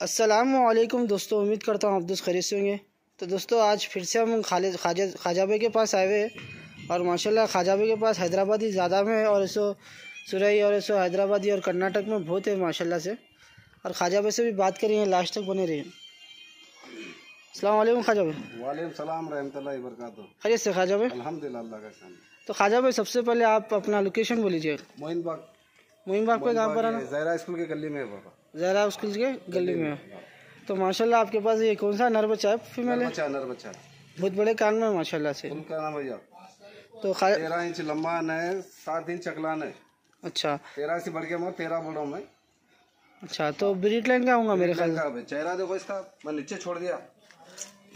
असलकुम दोस्तों उम्मीद करता हूँ आप दोस्त खरीद से होंगे। तो दोस्तों आज फिर से हम खाले खाजा भाई के पास आए हुए हैं और माशाल्लाह भाई के पास हैदराबादी ज़्यादा में है और ऐसो सुरई और ऐसो हैदराबादी और कर्नाटक में बहुत है माशाल्लाह से। और भाई से भी बात करेंगे लास्ट तक बने रहिए। अल्लाम ख्वाजा भाई वालेकुम सलाम रहमतुल्लाहि वबरकातुहू। से ख्वाजा भाई अल्हम्दुलिल्लाह अल्लाह का तो सबसे पहले आप अपना लोकेशन बोल लीजिए मोइन बाग मुहिम बाग पे कहाँ पर आना जहरा स्कूल के गली में है ज़रा स्कूल के गली में है? तो माशाल्लाह आपके पास ये कौन सा नर बच्चा है फीमेल है? बच्चा नर बच्चा। बहुत बड़े कान में माशाल्लाह से। उनका नाम भैया तो तेरह इंच लंबा है सात इंच चकलान है। अच्छा। तेरह से बढ़ के मैं तेरह बोल रहा हूँ मैं। अच्छा तो ब्रीड लाइन का होगा मेरे ख्याल चेहरा देखो इसका मैं नीचे छोड़ दिया।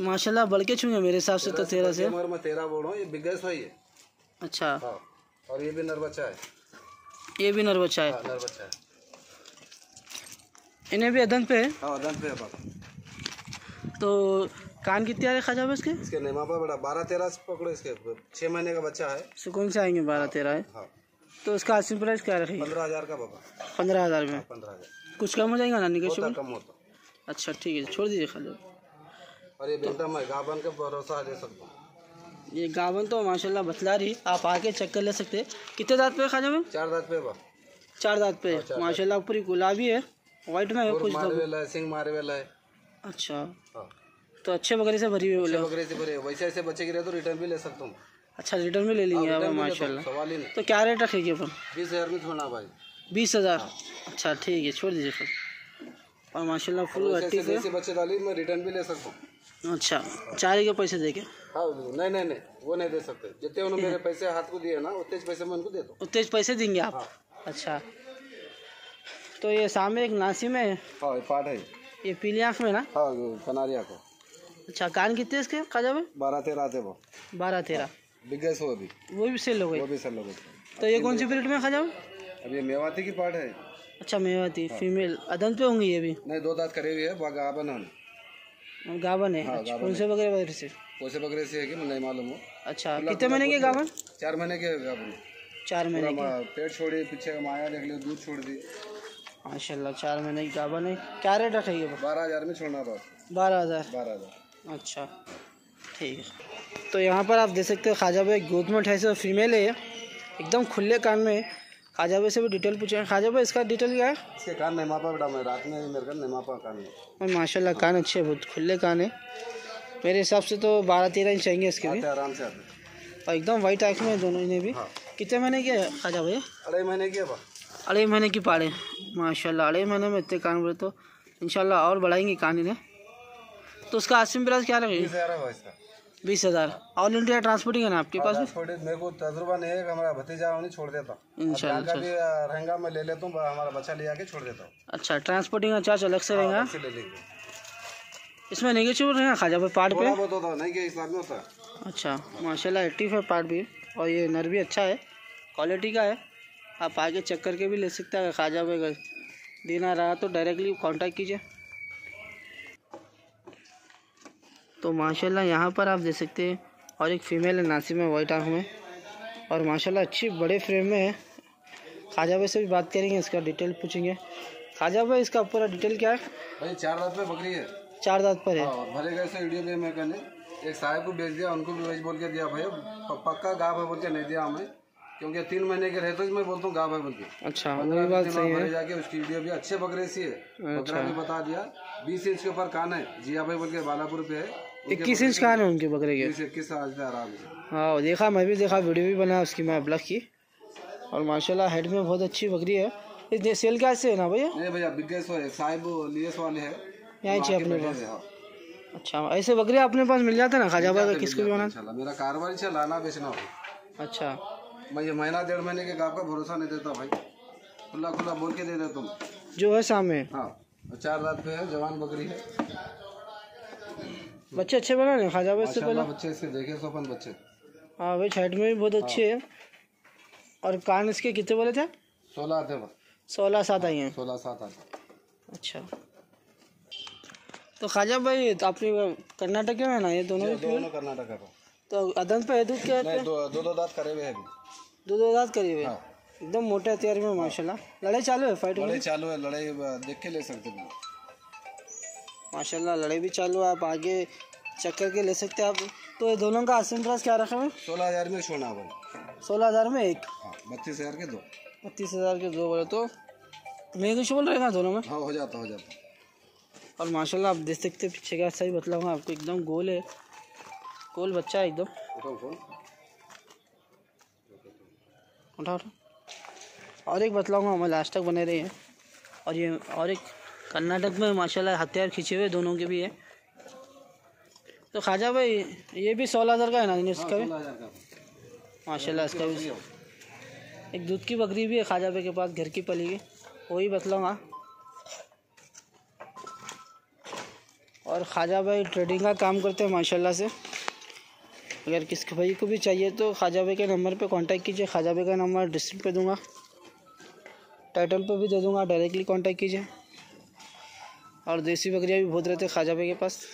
माशाल्लाह बढ़ के छूँगे मेरे हिसाब से तो तेरह से। मैं तेरह बोल रहा हूँ ये बिगेस्ट है ये। अच्छा। हाँ और ये भी नर बच्चा है। ये भी नर बच्चा है हाँ है। इन्हें भी अदंग पे है? हाँ दंत पे है बाबा तो कान कितने रहे खाजा इसके? इसके नेमा पर बड़ा बारह तेरह पकड़ो इसके। छः महीने का बच्चा है। से कौन से आएँगे बारह तेरह है? हाँ। तो इसका आसिम प्राइस क्या रखेगी पंद्रह हज़ार का बाबा। पंद्रह हज़ार में? पंद्रह हज़ार। कुछ कम हो जाएगा ना होता निगेशियबल कम होता। अच्छा ठीक है छोड़ दीजिए खाजा और ये बेटा मैं गाबन का भरोसा दे सकता हूँ। ये गावन तो माशाल्लाह बतला रही आप आके चेक कर ले सकते। हैं कितने दांत पे खाजा में? चार दांत पे बा। चार दांत पे। चार माशाल्लाह पूरी गुलाबी है वाइट में है कुछ तो। है सिंग मारे वाला है। अच्छा। हाँ। तो अच्छे वगैरह से भरी हुई बोले। बकरे से भरे वैसे ऐसे बच्चे गिरे तो रिटर्न भी ले सकता हूँ। अच्छा रिटर्न में ले लेंगे आप माशाल्लाह। सवाल ही नहीं। तो क्या रेट रखेगी अपन? बीस हज़ार में छोड़ना भाई। बीस हज़ार? अच्छा ठीक है छोड़ दीजिए फिर। और माशाल्लाह फुल ऐसे देसी बच्चे डाली मैं रिटर्न भी ले सकता हूँ। अच्छा चारे के पैसे दे के हाँ नहीं नहीं नहीं वो नहीं दे सकते। जितने उन्होंने मेरे पैसे हाथ को दिए ना उतने पैसे मैं उनको दे दूँ। उतने पैसे देंगे आप? हाँ। अच्छा। तो ये सामने एक नासी में है? हाँ ये पाठ है। ये पीली आँख में ना? हाँ कनारिया को। अच्छा कान कितने इसके? खाजा में बारह तेरह आते वो। बारह तेरह। बिगेस्ट वो भी। वो भी सेल हो गई वो भी सर लोग तो ये कौन सी ब्रीड में खाजा में अब ये मेवाती की पाठ है। अच्छा मेवाती फीमेल। अदन पे होंगी ये भी? नहीं दो दांत करे हुए है है। गावन है। हाँ, अच्छा कौन से वगैरह वगैरह से? वैसे बकरे से है कि मुझे नहीं मालूम हो? अच्छा कितने महीने के गावन? चार महीने के गाभन चार महीने के। पेट छोड़ी पीछे का माया देख लियो दूध छोड़ दी माशाल्लाह चार महीने की गावन है। क्या रेट रखेगी वो बारह हज़ार में छोड़ना बारह हज़ार? बारह हज़ार। अच्छा ठीक है। तो यहाँ पर आप देख सकते हो ख्वाजा भाई गोद में अठाईस फीमेल है। एकदम खुले कान में। ख्वाजा भाई से भी डिटेल पूछे ख्वाजा भाई इसका डिटेल क्या है? इसके कान नहीं मापा बेटा मैं रात में मेरे कान नहीं मापा कान और माशाल्लाह कान अच्छे बहुत खुले कान है। मेरे हिसाब से तो बारह तेरह इंच चाहिए इसके भी। आराम से आते और एकदम वाइट आँख में दोनों इन्हें भी। हाँ। कितने महीने के ख्वाजा भाई अढ़ाई महीने की अढ़ाई महीने की पाड़े। माशाल्लाह अढ़ाई महीने में इतने कान बोले तो इंशाल्लाह और बढ़ाएँगे कान इन्हें। तो उसका आसिम प्राइस क्या रहेगी इसका। बीस हज़ार। ऑल इंडिया ट्रांसपोर्टिंग है ना आपके पास मेरे को तजुर्बा नहीं है हमारा भतीजा उन्हें छोड़ देता। इंशाल्लाह भी रहेगा मैं ले लेता हूँ हमारा बच्चा ले आके छोड़ देता हूँ। अच्छा ट्रांसपोर्टिंग का चार्ज अलग से रहेगा? ले लेंगे। इसमें नेगेटिव रहेगा? खाजा भाई पार्ट पे? होता है, नहीं है? अच्छा माशाल्लाह एट्टी है पार्ट भी। और ये नर भी अच्छा है। क्वालिटी का है। आप आगे चेक करके भी ले सकते हैं अगर खाजा अगर देना रहा तो डायरेक्टली कांटेक्ट कीजिए। तो माशाल्लाह यहाँ पर आप देख सकते हैं और एक फीमेल है नासी में वाइट आँख में। और माशाल्लाह अच्छी बड़े फ्रेम में है। खाजा भाई से भी बात करेंगे इसका डिटेल पूछेंगे। खाजा भाई इसका पूरा डिटेल क्या है? भाई चार रात में बकरी है। चार दांत पर है। हाँ, और भरे गए से वीडियो कहने एक साहब को भेज दिया उनको भी वही बोल के दिया भाई पक्का गाँव है बोल के नहीं दिया हमें। क्योंकि तीन महीने के रहते मैं बोलता हूँ गाँव है बोल के अच्छा वो पंद्रह बात सही है। जाके उसकी वीडियो भी अच्छे बकरे सी है। अच्छा। बकरा भी बता दिया बीस इंच के ऊपर कान है जिया भाई बोल के बालापुर पे है। इक्कीस इंच कान है उनके बकरे के। इक्कीस आज से आराम से। हाँ देखा मैं भी देखा वीडियो भी बना उसकी मैं ब्लॉग की। और माशाल्लाह हेड में बहुत अच्छी बकरी है। ये सेल क्या से है ना भैया? नहीं भैया बिगेस है साहिब लियस वाले है। यहाँ चाहिए अपने पास। हैं। अच्छा ऐसे बकरी अपने पास मिल जाते ना खाजा का किसको भी होना मेरा कारोबार लाना बेचना अच्छा। मैं ये महीना डेढ़ महीने के गाँव का भरोसा नहीं देता भाई। खुला खुला बोल के दे दे तुम। जो है सामने हाँ चार रात पे है जवान बकरी है। बच्चे अच्छे बना ने खाजा इससे पहले। बच्चे इसके देखे सोपन बच्चे। हाँ भाई साइड में भी बहुत अच्छे है। और कान इसके कितने बोले थे? सोलह थे सोलह सात आई हैं। सोलह सात आते अच्छा। तो खाजा भाई तो अपनी वो कर्नाटक में है ना ये दोनों दोनों कर्नाटक का। तो अदन पे है दूध क्या नहीं दो दो दो दांत करे हुए हैं दो दो रात करीब है? हाँ। एकदम मोटे हथियार में माशाल्लाह। लड़ाई चालू है फाइट लड़ाई चालू है लड़ाई देख के ले सकते हो। माशाल्लाह लड़ाई भी चालू है आप आगे चक्कर के ले सकते हैं आप। तो ये दोनों का आसन प्राइस क्या रखा है? सोलह हज़ार में छोड़ना भाई सोलह हज़ार में एक? हाँ बत्तीस हज़ार के दो। बत्तीस हज़ार के दो बोले तो नेगोशियबल रहेगा दोनों में? हाँ हो जाता हो जाता। और माशाल्लाह आप देख सकते पीछे का सही बतलाऊँगा आपको एकदम गोल है। बच्चा है एकदम। उठा उठा। और एक बतलाऊँगा हमें लास्ट तक बने रहे हैं और ये और एक कर्नाटक में माशाल्लाह हथियार खींचे हुए दोनों के भी है। तो खाजा भाई ये भी सोलह हज़ार का है ना इसका भी? का। माशाल्लाह इसका भी। एक दूध की बकरी भी है खाजा भाई के पास घर की पली हुई। वही बतलाऊँगा। और खाजा भाई ट्रेडिंग का काम करते हैं माशाल्लाह से। अगर किस भाई को भी चाहिए तो खाजा भाई के नंबर पे कांटेक्ट कीजिए। खाजा भाई का नंबर डिस्क्रिप्ट पे दूँगा। टाइटल पे भी दे दूँगा। डायरेक्टली कांटेक्ट कीजिए। और देसी बकरियाँ भी बहुत रहते हैं खाजा भाई के पास।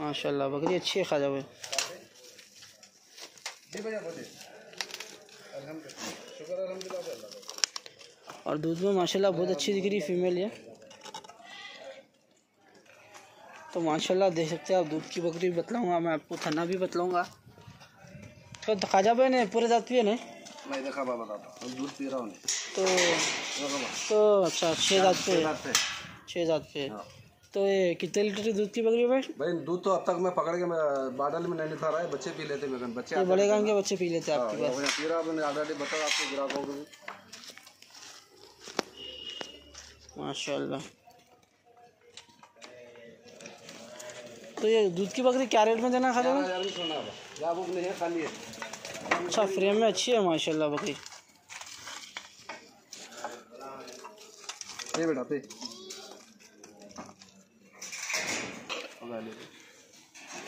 माशाल्लाह, बकरी अच्छी है खाजा भाई। और दूध में माशाल्लाह बहुत अच्छी दिख रही फीमेल है। तो माशाल्लाह देख सकते हैं आप दूध की बकरी भी बतलाऊँगा मैं आपको थना भी बतलाऊँगा। तो खाजा भाई ने पूरे दाँत पिए ने? मैं देखा बताता दूध पी रहा हूँ तो तो अच्छा छः दाँत पे पे छः दाँत पे। तो ये कितने लीटर दूध की बकरी भाई? भाई दूध तो अब तक मैं पकड़ के मैं बाटल में नहीं था रहा है बच्चे पी लेते मेरे बच्चे बड़े गाँव के बच्चे पी लेते हैं। आपके पास। पी रहा मैंने ऑलरेडी बता आपको ग्राहकों को माशाल्लाह। तो ये दूध की बकरी क्या रेट में देना है खाली है अच्छा फ्रेम में अच्छी है माशाल्लाह बकरी। ये बेटा पे।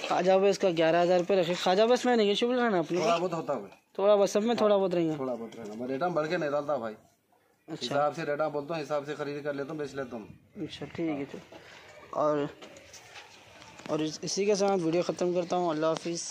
खाजा बस इसका ग्यारह हज़ार रुपये रखे। खाजा बस में नहीं शुभ रहना अपने। थोड़ा बहुत होता है थोड़ा बस सब में थोड़ा बहुत रहेंगे। थोड़ा बहुत रहना मैं रेटा बढ़ के नहीं डालता भाई। अच्छा। हिसाब से रेटा बोलता हूँ हिसाब से खरीद कर लेता हूँ बेच लेता हूँ अच्छा ठीक है तो। और और इस, के साथ वीडियो ख़त्म करता हूँ। अल्लाह हाफिज़।